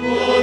Oh.